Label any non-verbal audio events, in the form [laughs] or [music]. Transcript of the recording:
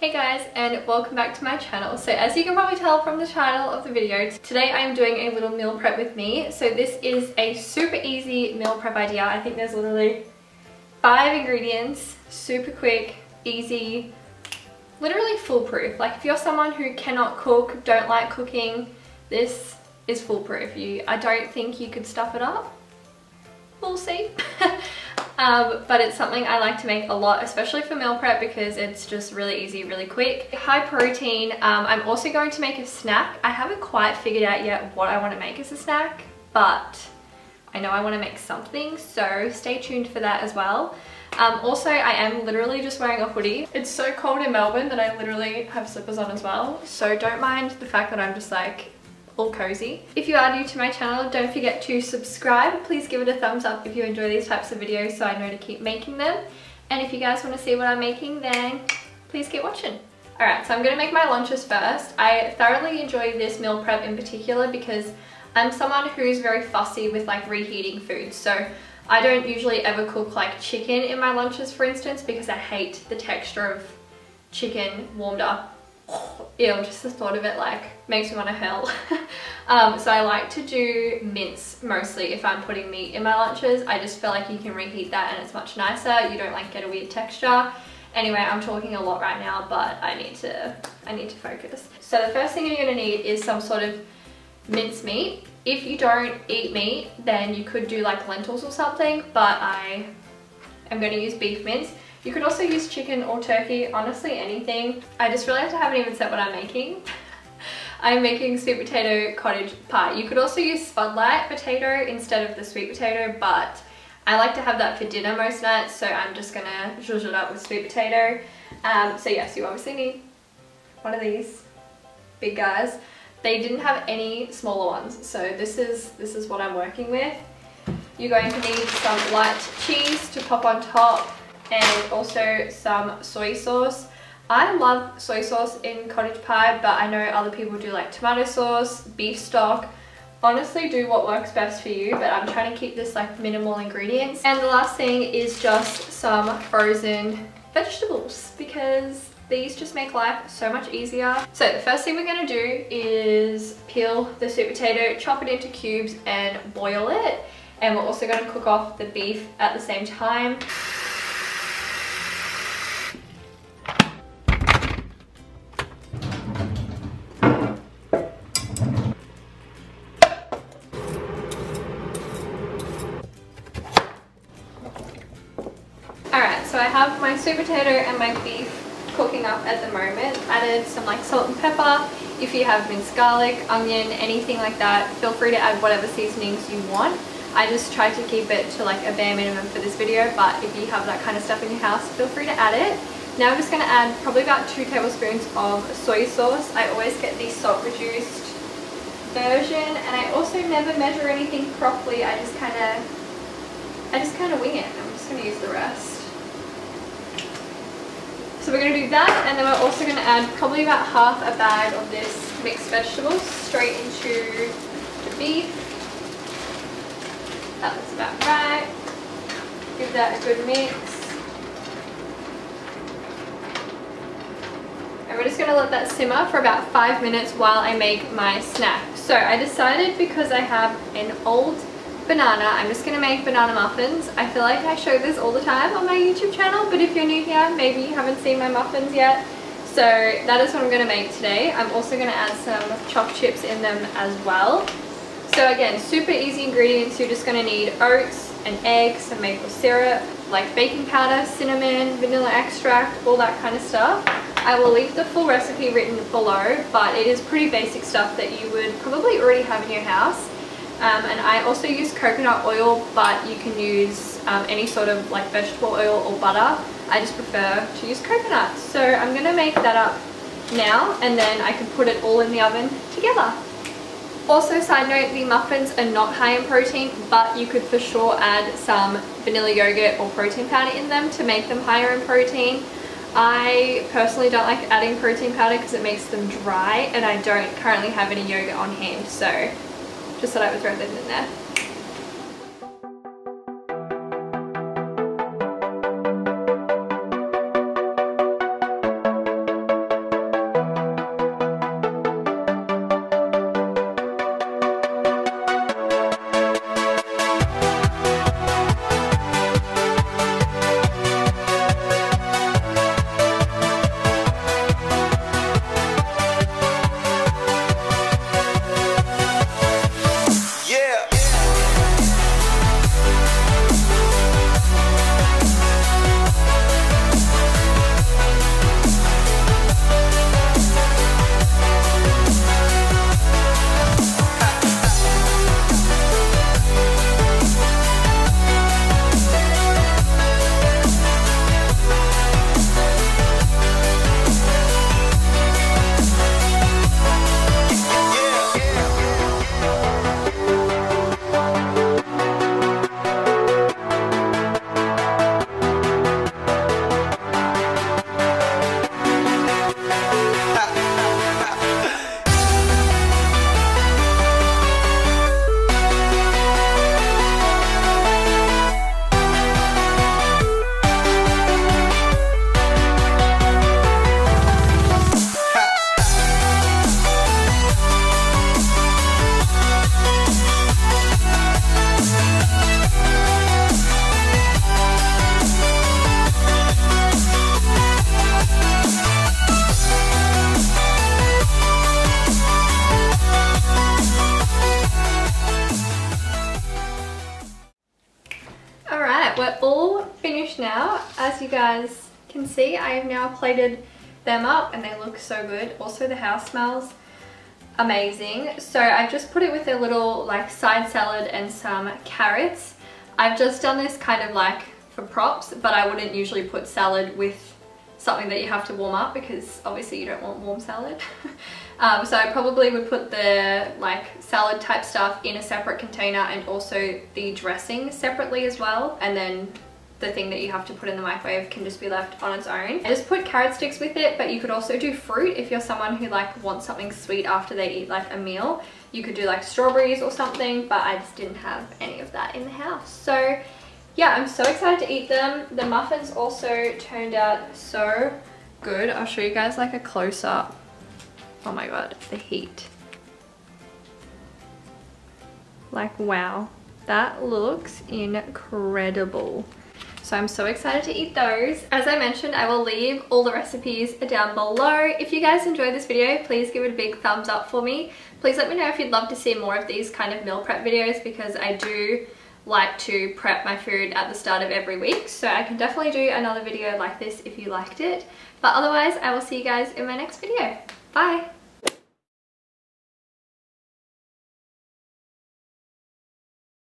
Hey guys and welcome back to my channel. So as you can probably tell from the title of the video, today I'm doing a little meal prep with me. So this is a super easy meal prep idea. I think there's literally five ingredients, super quick, easy, literally foolproof. Like if you're someone who cannot cook, don't like cooking, this is foolproof. You, I don't think you could stuff it up. We'll see. [laughs] Um, but it's something I like to make a lot, especially for meal prep because it's just really easy, really quick. High protein. Um, I'm also going to make a snack. I haven't quite figured out yet what I want to make as a snack, but I know I want to make something, so stay tuned for that as well. Um, also, I am literally just wearing a hoodie. It's so cold in Melbourne that I literally have slippers on as well, so don't mind the fact that I'm just like all cozy. If you are new to my channel, don't forget to subscribe. Please give it a thumbs up if you enjoy these types of videos so I know to keep making them. And if you guys want to see what I'm making, then please keep watching. Alright, so I'm going to make my lunches first. I thoroughly enjoy this meal prep in particular because I'm someone who's very fussy with like reheating food. So I don't usually ever cook like chicken in my lunches, for instance, because I hate the texture of chicken warmed up ew, just the thought of it like makes me want to hurl. um, so I like to do mince mostly if I'm putting meat in my lunches. I just feel like you can reheat that and it's much nicer. You don't like get a weird texture. Anyway, I'm talking a lot right now, but I need to, I need to focus. So the first thing you're gonna need is some sort of mince meat. If you don't eat meat, then you could do like lentils or something, but I am gonna use beef mince. You could also use chicken or turkey, honestly anything. I just realized I haven't even said what I'm making. [laughs] I'm making sweet potato cottage pie. You could also use Spud Lite potato instead of the sweet potato, but I like to have that for dinner most nights, so I'm just gonna zhuzh it up with sweet potato. Um, so yes, you obviously need one of these big guys. They didn't have any smaller ones, so this is, this is what I'm working with. You're going to need some light cheese to pop on top and also some soy sauce. I love soy sauce in cottage pie, but I know other people do like tomato sauce, beef stock. Honestly, do what works best for you, but I'm trying to keep this like minimal ingredients. And the last thing is just some frozen vegetables because these just make life so much easier. So the first thing we're gonna do is peel the sweet potato, chop it into cubes and boil it. And we're also gonna cook off the beef at the same time. So I have my sweet potato and my beef cooking up at the moment. Added some like salt and pepper. If you have minced garlic, onion, anything like that, feel free to add whatever seasonings you want. I just try to keep it to like a bare minimum for this video, but if you have that kind of stuff in your house, feel free to add it. Now I'm just going to add probably about two tablespoons of soy sauce. I always get the salt reduced version and I also never measure anything properly. I just kind of, I just kind of wing it. I'm just going to use the rest. So we're going to do that and then we're also going to add probably about half a bag of this mixed vegetables straight into the beef. That looks about right. Give that a good mix. And we're just going to let that simmer for about five minutes while I make my snack. So I decided because I have an old banana. I'm just going to make banana muffins. I feel like I show this all the time on my YouTube channel, but if you're new here, maybe you haven't seen my muffins yet. So that is what I'm going to make today. I'm also going to add some choc chips in them as well. So again, super easy ingredients. You're just going to need oats, an egg, some maple syrup, like baking powder, cinnamon, vanilla extract, all that kind of stuff. I will leave the full recipe written below, but it is pretty basic stuff that you would probably already have in your house. Um, and I also use coconut oil but you can use um, any sort of like vegetable oil or butter. I just prefer to use coconut. So I'm going to make that up now and then I can put it all in the oven together. Also side note, the muffins are not high in protein but you could for sure add some vanilla yogurt or protein powder in them to make them higher in protein. I personally don't like adding protein powder because it makes them dry and I don't currently have any yogurt on hand so just thought I would throw that in there. You guys can see, I have now plated them up and they look so good. Also the house smells amazing. So I've just put it with a little like side salad and some carrots. I've just done this kind of like for props, but I wouldn't usually put salad with something that you have to warm up because obviously you don't want warm salad. [laughs] um, so I probably would put the like salad type stuff in a separate container and also the dressing separately as well. And then the thing that you have to put in the microwave can just be left on its own. I just put carrot sticks with it, but you could also do fruit if you're someone who like wants something sweet after they eat like a meal. You could do like strawberries or something, but I just didn't have any of that in the house. So yeah, I'm so excited to eat them. The muffins also turned out so good. I'll show you guys like a close up. Oh my God, the heat. Like, wow, that looks incredible. So I'm so excited to eat those. As I mentioned, I will leave all the recipes down below. If you guys enjoyed this video, please give it a big thumbs up for me. Please let me know if you'd love to see more of these kind of meal prep videos because I do like to prep my food at the start of every week. So I can definitely do another video like this if you liked it. But otherwise, I will see you guys in my next video. Bye!